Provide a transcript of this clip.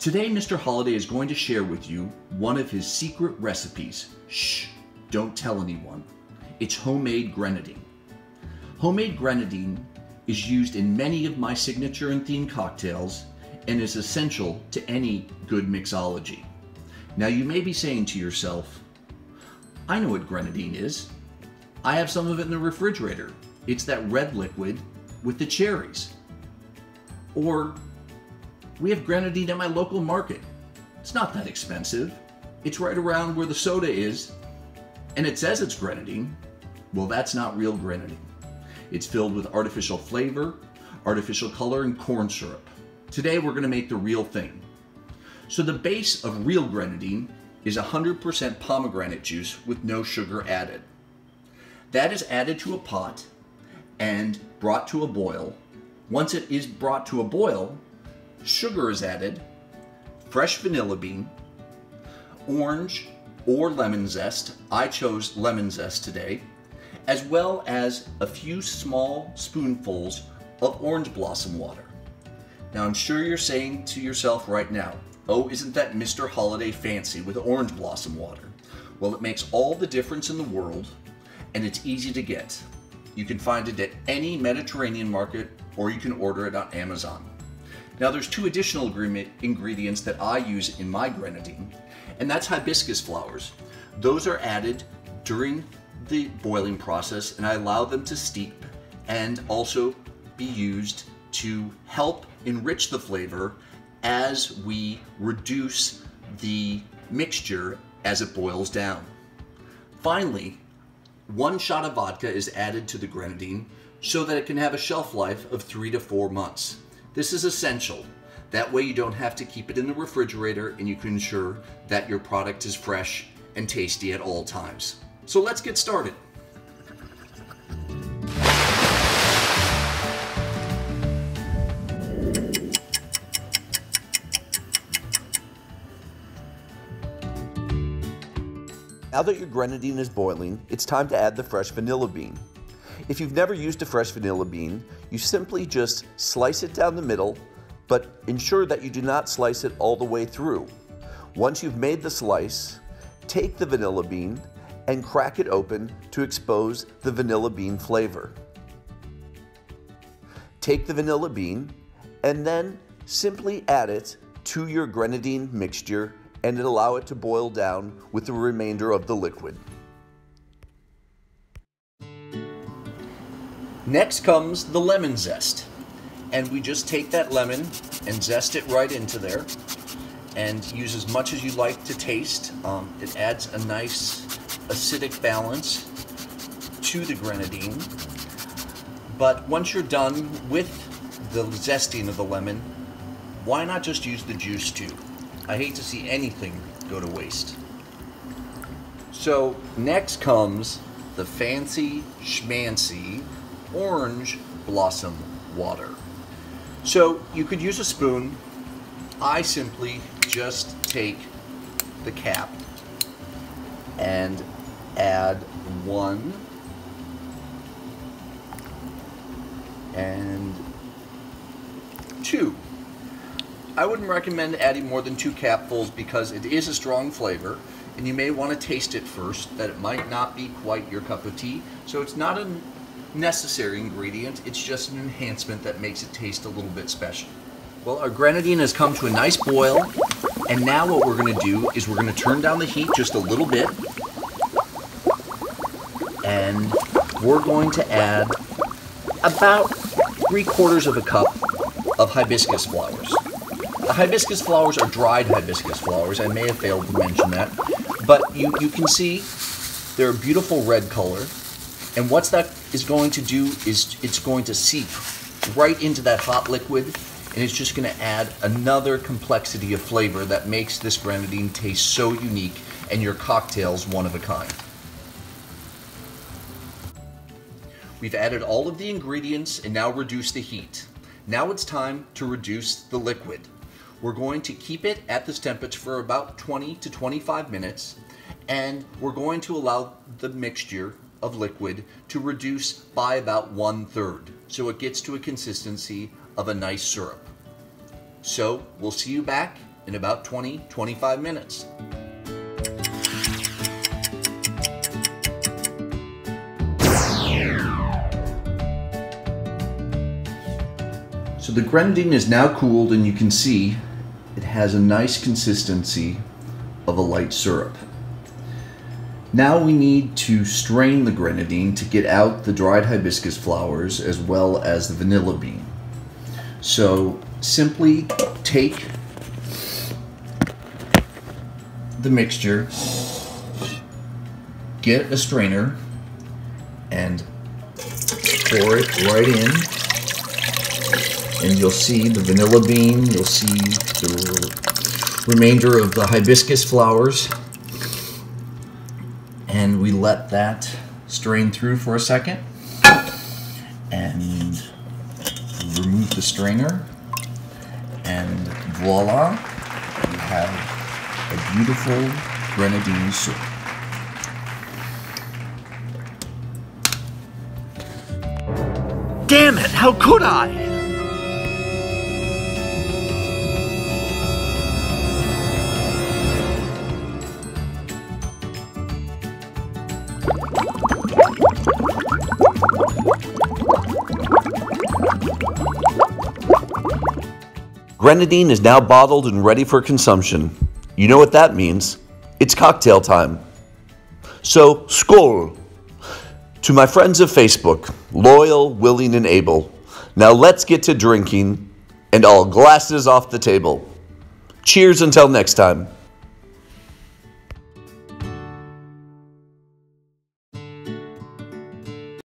Today, Mr. Holiday is going to share with you one of his secret recipes. Shh, don't tell anyone. It's homemade grenadine. Homemade grenadine is used in many of my signature and themed cocktails and is essential to any good mixology. Now, you may be saying to yourself, I know what grenadine is. I have some of it in the refrigerator. It's that red liquid with the cherries. Or we have grenadine at my local market. It's not that expensive. It's right around where the soda is, and it says it's grenadine. Well, that's not real grenadine. It's filled with artificial flavor, artificial color, and corn syrup. Today, we're going to make the real thing. So, the base of real grenadine is 100% pomegranate juice with no sugar added. That is added to a pot and brought to a boil. Once it is brought to a boil, sugar is added, fresh vanilla bean, orange or lemon zest. I chose lemon zest today, as well as a few small spoonfuls of orange blossom water. Now, I'm sure you're saying to yourself right now, oh, isn't that Mr. Holiday fancy with orange blossom water? Well, it makes all the difference in the world, and it's easy to get. You can find it at any Mediterranean market, or you can order it on Amazon. Now there's two additional ingredients that I use in my grenadine, and that's hibiscus flowers. Those are added during the boiling process and I allow them to steep and also be used to help enrich the flavor as we reduce the mixture as it boils down. Finally, one shot of vodka is added to the grenadine so that it can have a shelf life of three to four months. This is essential. That way you don't have to keep it in the refrigerator and you can ensure that your product is fresh and tasty at all times. So let's get started. Now that your grenadine is boiling, it's time to add the fresh vanilla bean. If you've never used a fresh vanilla bean, you simply just slice it down the middle, but ensure that you do not slice it all the way through. Once you've made the slice, take the vanilla bean and crack it open to expose the vanilla bean flavor. Take the vanilla bean and then simply add it to your grenadine mixture and allow it to boil down with the remainder of the liquid. Next comes the lemon zest. And we just take that lemon and zest it right into there and use as much as you like to taste. Um, it adds a nice acidic balance to the grenadine. But once you're done with the zesting of the lemon, why not just use the juice too? I hate to see anything go to waste. So next comes the fancy schmancy orange blossom water. So you could use a spoon. I simply just take the cap and add one and two. I wouldn't recommend adding more than two capfuls because it is a strong flavor and you may want to taste it first that it might not be quite your cup of tea. So it's not a necessary ingredient. It's just an enhancement that makes it taste a little bit special. Well, our grenadine has come to a nice boil, and now what we're gonna do is we're gonna turn down the heat just a little bit, and we're going to add about three quarters of a cup of hibiscus flowers. The hibiscus flowers are dried hibiscus flowers. I may have failed to mention that. But you, you can see they're a beautiful red color. And what that is going to do is it's going to seep right into that hot liquid and it's just going to add another complexity of flavor that makes this grenadine taste so unique and your cocktails one of a kind. We've added all of the ingredients and now reduce the heat. Now it's time to reduce the liquid. We're going to keep it at this temperature for about 20 to 25 minutes and we're going to allow the mixture of liquid to reduce by about one third. So it gets to a consistency of a nice syrup. So we'll see you back in about 20 25 minutes. So the grenadine is now cooled and you can see it has a nice consistency of a light syrup. Now we need to strain the grenadine to get out the dried hibiscus flowers as well as the vanilla bean. So simply take the mixture, get a strainer, and pour it right in. And you'll see the vanilla bean, you'll see the remainder of the hibiscus flowers. And we let that strain through for a second. And remove the strainer. And voila, we have a beautiful grenadine soup. Damn it, how could I? Grenadine is now bottled and ready for consumption. You know what that means? It's cocktail time. So, skål! To my friends of Facebook, loyal, willing, and able, now let's get to drinking and all glasses off the table. Cheers until next time.